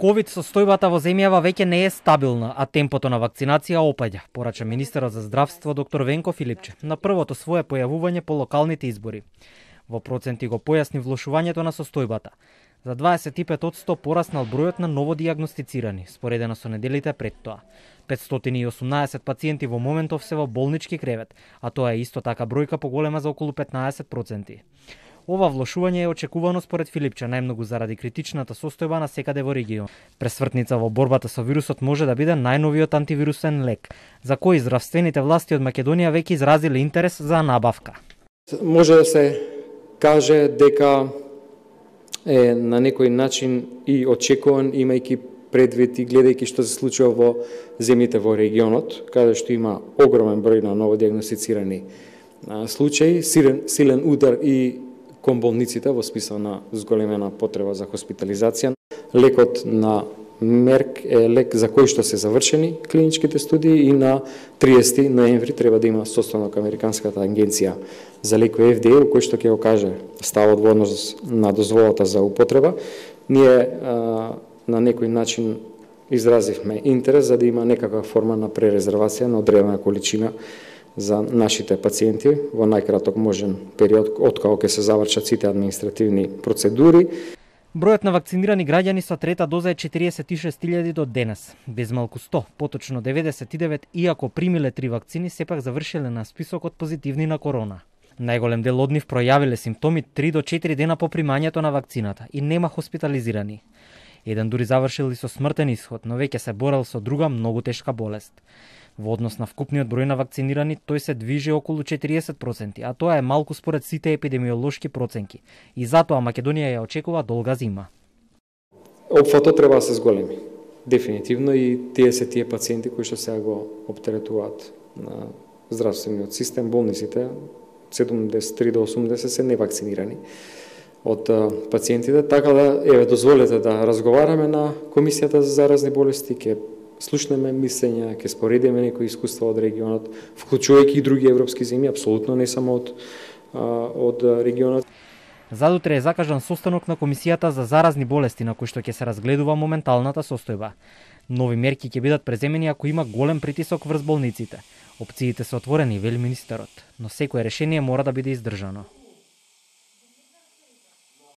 Ковид состојбата во земјава веќе не е стабилна, а темпото на вакцинација опаѓа, порача министерот за здравство доктор Венко Филипче на првото свое појавување по локалните избори. Во проценти го појасни влошувањето на состојбата. За 25% пораснал бројот на ново диагностицирани, споредено со неделите пред тоа. 518 пациенти во моментов се во болнички кревет, а тоа е исто така бројка поголема за околу 15%. Ова влошување е очекувано според Филипче најмногу заради критичната состојба на секаде во регион. Пресвртница во борбата со вирусот може да биде најновиот антивирусен лек, за кој здравствените власти од Македонија веќе изразиле интерес за набавка. Може да се каже дека е на некој начин и очекуван имајќи предвид и гледајќи што се случува во земјите во регионот, каде што има огромен број на ново диагностицирани случаи, силен, силен удар и кон болниците во смисла на зголемена потреба за хоспитализација. Лекот на Мерк е лек за кој што се завршени клиничките студии и на 30 ноември треба да има состанок Американската агенција за лекови FDA, кој што ќе го каже ставот во однос на дозволата за употреба. Ние а, на некој начин изразивме интерес за да има некаква форма на пререзервација на одредена количина за нашите пациенти во најкраток можен период од ќе се завршат сите административни процедури. Бројот на вакцинирани граѓани со трета доза е 46.000 до денес. Без малку 100, поточно 99, иако примиле три вакцини, сепак завршиле на списокот позитивни на корона. Најголем дел од нив пројавиле симптоми 3 до 4 дена по примањето на вакцината и нема хоспитализирани. Еден дури завршил и со смртен исход, но веќе се борел со друга многу тешка болест. Во однос на вкупниот број на вакцинирани, тој се движи околу 40%, а тоа е малку според сите епидемиолошки проценки. И затоа Македонија ја очекува долга зима. Опфатот треба да се зголеми. Дефинитивно и тие се тие пациенти кои што сега го оптеретуваат на здравствениот систем, болниците, 73 до 80 се невакцинирани од пациентите, така да еве дозволете да разговараме на комисијата за заразни болести, ќе слушнеме мислења, ќе споредиме некои искуства од регионот, вклучувајќи и други европски земји, апсолутно не само од од регионот. Задутре е закажан состанок на Комисијата за заразни болести на кој што ќе се разгледува моменталната состојба. Нови мерки ќе бидат преземени ако има голем притисок врз болниците. Опциите се отворени, вели министерот, но секое решение мора да биде издржано.